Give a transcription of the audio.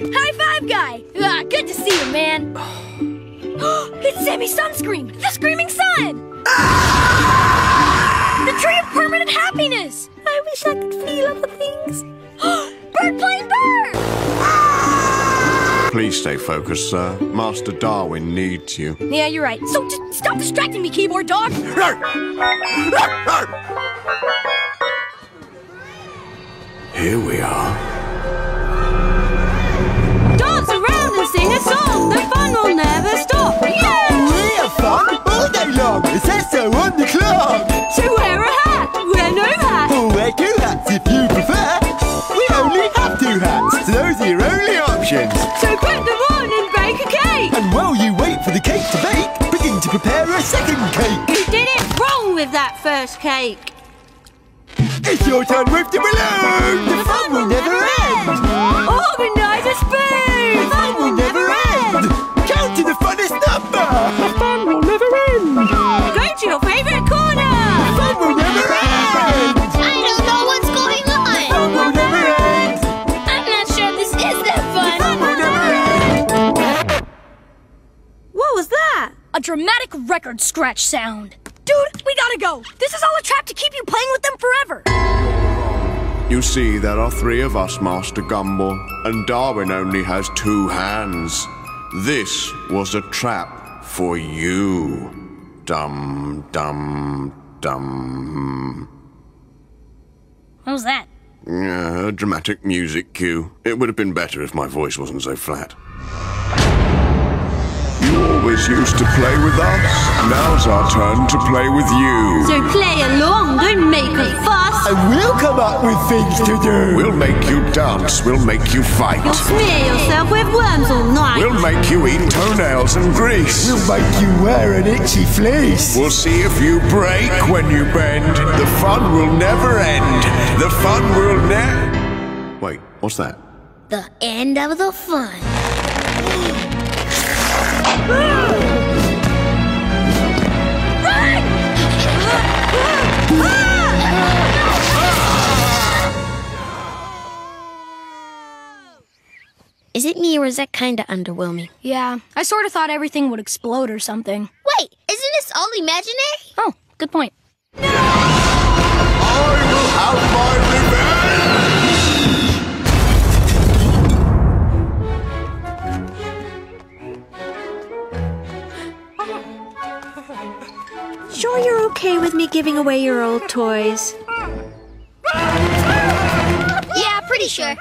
High five guy! Ah, good to see you, man. it's Sammy Sunscream, the Screaming Sun! the Tree of Permanent Happiness! I wish I could feel other things. bird playing bird! Please stay focused, sir. Master Darwin needs you. Yeah, you're right. So just stop distracting me, keyboard dog! Here we are. Fun will never stop! Yeah! We have fun all day long. It says so on the clock. So wear a hat, wear no hat! Or wear two hats if you prefer. We only have two hats, so those are your only options. So put them on and bake a cake! And while you wait for the cake to bake, begin to prepare a second cake. You did it wrong with that first cake! It's your turn with the balloon. The fun will never end. A dramatic record scratch sound. Dude, we gotta go. This is all a trap to keep you playing with them forever. You see, there are three of us, Master Gumball, and Darwin only has two hands. This was a trap for you. Dum, dum, dum. What was that? Yeah, a dramatic music cue. It would have been better if my voice wasn't so flat. You always used to play with us. Now's our turn to play with you. So play along, don't make a fuss. And we'll come up with things to do. We'll make you dance. We'll make you fight. You'll smear yourself with worms all night. We'll make you eat toenails and grease. We'll make you wear an itchy fleece. We'll see if you break when you bend. The fun will never end. The fun will ne. Wait, what's that? The end of the fun. Is it me or is that kinda underwhelming? Yeah, I sort of thought everything would explode or something. Wait, isn't this all imaginary? Oh, good point. I will have my Sure you're okay with me giving away your old toys? Yeah, pretty sure.